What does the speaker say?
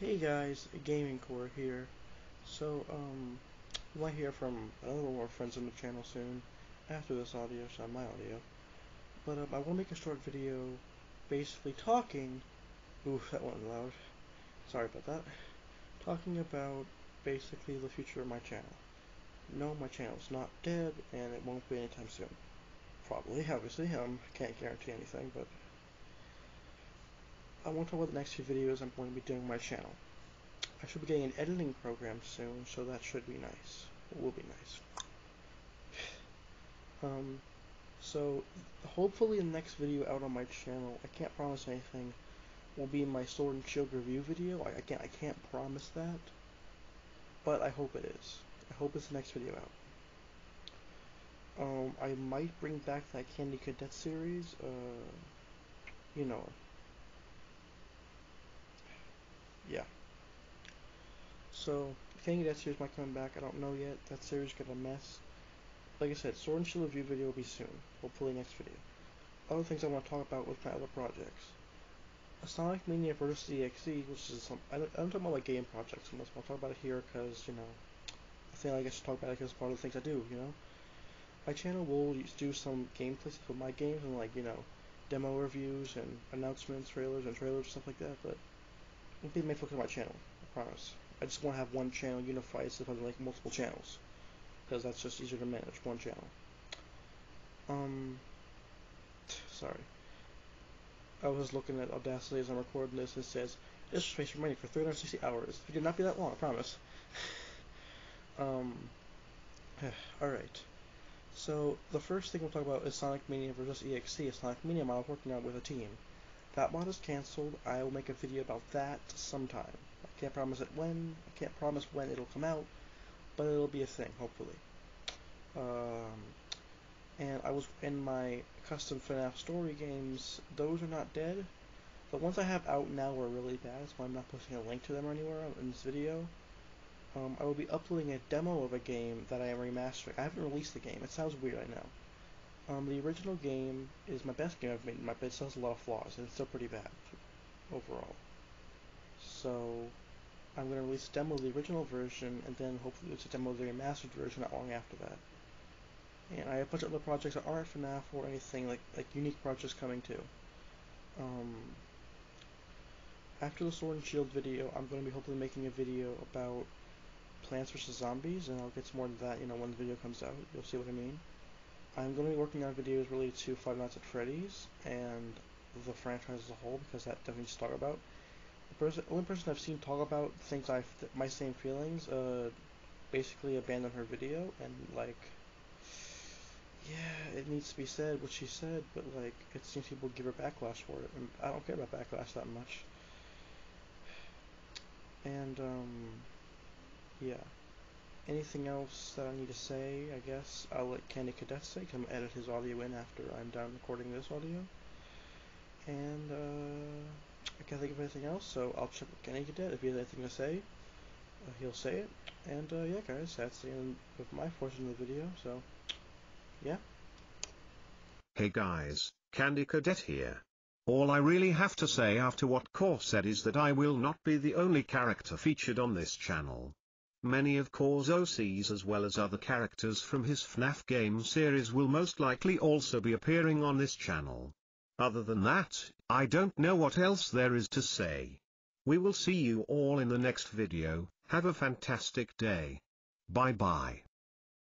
Hey guys, Gaming Core here. So, um, you might hear from another one of our friends on the channel soon, after this audio, so my audio. But um, I want to make a short video, basically talking, oof, that wasn't loud, sorry about that, talking about basically the future of my channel. No, my channel's not dead, and it won't be anytime soon. Probably, obviously, um, can't guarantee anything, but I want to talk about the next few videos I'm going to be doing on my channel. I should be getting an editing program soon, so that should be nice. It will be nice. Um, so, hopefully the next video out on my channel, I can't promise anything, will be my Sword and Shield review video. I, I, can't, I can't promise that, but I hope it is. I hope it's the next video out. Um, I might bring back that Candy Cadet series, uh, you know, yeah. So, Candy Cadet series might come back. I don't know yet. That series got a mess. Like I said, Sword and Shield review video will be soon. Hopefully next video. Other things I want to talk about with my other projects. Sonic Mania vs. EXE, which is some. I don't, I don't talk about my game projects unless I'll talk about it here because, you know, I like I should talk about it because it's part of the things I do, you know? My channel will do some gameplay stuff with my games and, like, you know, demo reviews and announcements, trailers, and trailers, stuff like that, but won't be main focus of my channel. I promise. I just want to have one channel unified instead of having like multiple channels, because that's just easier to manage. One channel. Um. Sorry. I was looking at Audacity as I'm recording this. It says this is space remaining for 360 hours. It did not be that long. I promise. um. All right. So the first thing we'll talk about is Sonic Mania vs. EXE. Sonic Mania I'm working on with a team. That mod is cancelled. I will make a video about that sometime. I can't promise it when. I can't promise when it'll come out, but it'll be a thing, hopefully. Um, and I was in my custom FNAF story games. Those are not dead. The ones I have out now are really bad, so I'm not posting a link to them anywhere in this video. Um, I will be uploading a demo of a game that I am remastering. I haven't released the game. It sounds weird, I know. Um, the original game is my best game I've made. My it still has a lot of flaws, and it's still pretty bad overall. So I'm going to release a demo of the original version, and then hopefully it's a demo of the remastered version not long after that. And I have a bunch of other projects that aren't FNAF or anything like like unique projects coming too. Um, after the Sword and Shield video, I'm going to be hopefully making a video about Plants vs Zombies, and I'll get some more into that, you know, when the video comes out. You'll see what I mean. I'm going to be working on videos related to Five Nights at Freddy's and the franchise as a whole because that definitely needs to talk about. The person, only person I've seen talk about things I my same feelings, uh, basically abandoned her video and like, yeah, it needs to be said what she said, but like it seems people give her backlash for it, and I don't care about backlash that much. And um, yeah anything else that I need to say, I guess I'll let Candy Cadet say, come edit his audio in after I'm done recording this audio. And, uh, I can't think of anything else, so I'll check with Candy Cadet. If he has anything to say, uh, he'll say it. And, uh, yeah, guys, that's the end of my portion of the video, so, yeah. Hey guys, Candy Cadet here. All I really have to say after what Core said is that I will not be the only character featured on this channel. Many of Core's OCs as well as other characters from his FNAF game series will most likely also be appearing on this channel. Other than that, I don't know what else there is to say. We will see you all in the next video, have a fantastic day. Bye bye.